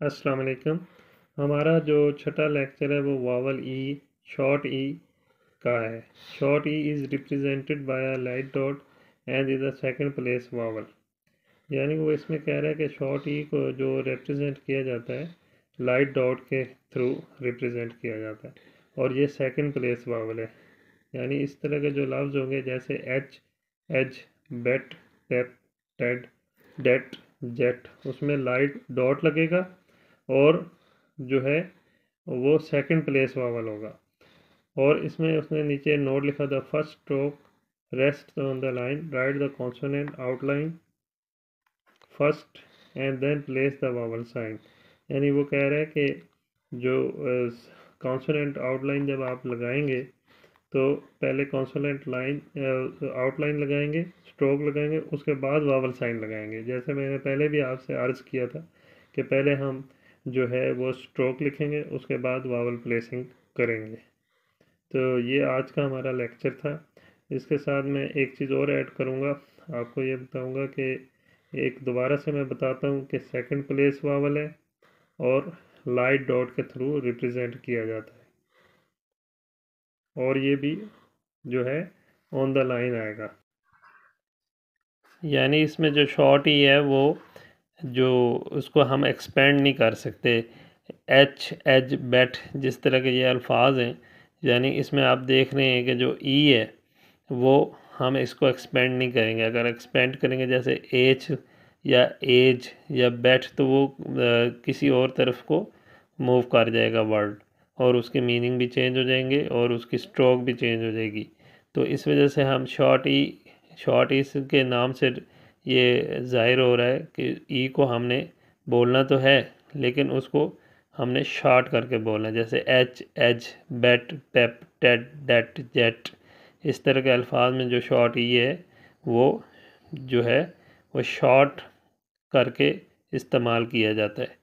अस्सलाम वालेकुम। हमारा जो छठा लेक्चर है, वो वावल ई शॉर्ट ई का है। Short E is represented by a light dot and is the second place vowel यानी वो इसमें कह रहा है कि शॉर्ट ई को जो रिप्रेजेंट किया जाता है लाइट डॉट के थ्रू रिप्रेजेंट किया जाता है। और ये सेकंड प्लेस वावल है। यानी इस तरह के जो लफ्ज़ होंगे, जैसे etch etch bet tape ted debt jet उसमें लाइट डॉट लगेगा और जो है वो सेकंड प्लेस वावल होगा। और इसमें उसने नीचे नोट लिखा था first stroke rest on the line write the consonant outline first and then place the vowel sign यानी वो कह रहा है कि जो कॉन्सोनेंट आउटलाइन जब आप लगाएँगे तो पहले कॉन्सोनेंट लाइन आउटलाइन लगाएँगे स्ट्रोक लगाएँगे, उसके बाद वावल साइन लगाएँगे। जैसे मैंने पहले भी आपसे अर्ज़ किया था कि पहले हम जो है वो स्ट्रोक लिखेंगे, उसके बाद वावल प्लेसिंग करेंगे। तो ये आज का हमारा लेक्चर था। इसके साथ मैं एक चीज़ और ऐड करूँगा। आपको ये बताऊँगा कि एक दोबारा से मैं बताता हूँ कि सेकंड प्लेस वावल है और लाइट डॉट के थ्रू रिप्रेजेंट किया जाता है। और ये भी जो है ऑन द लाइन आएगा। यानी इसमें जो शॉर्ट ही है वो जो उसको हम एक्सपेंड नहीं कर सकते। एच एज बैट जिस तरह के ये अल्फाज हैं यानी इसमें आप देख रहे हैं कि जो ई e है वो हम इसको एक्सपेंड नहीं करेंगे। अगर एक्सपेंड करेंगे जैसे एच या एज या बैट तो वो आ, किसी और तरफ़ को मूव कर जाएगा वर्ड और उसके मीनिंग भी चेंज हो जाएँगे और उसकी स्ट्रोक भी चेंज हो जाएगी। तो इस वजह से हम शॉर्ट ई शॉर्ट ई के नाम से ये ज़ाहिर हो रहा है कि ई को हमने बोलना तो है, लेकिन उसको हमने शॉर्ट करके बोलना जैसे etch etch bet pep tet debt jet इस तरह के अल्फाज में जो शॉर्ट ई है, वो जो है, वो शॉर्ट करके इस्तेमाल किया जाता है।